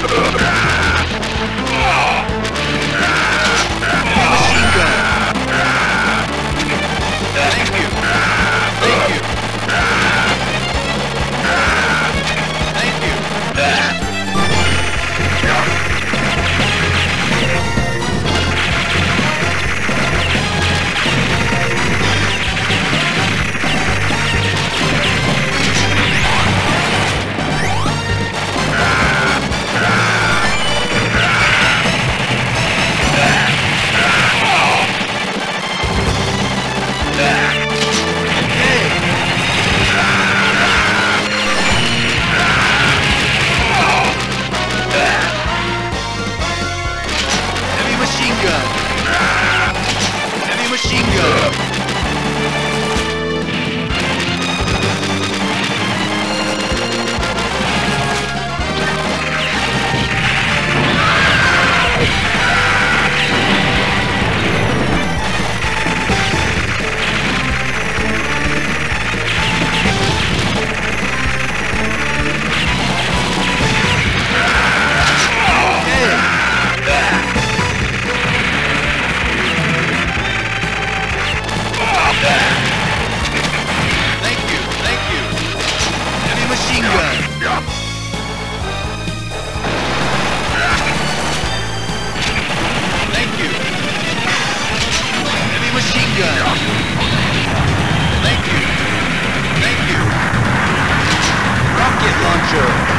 Ugh. Yeah. Sure.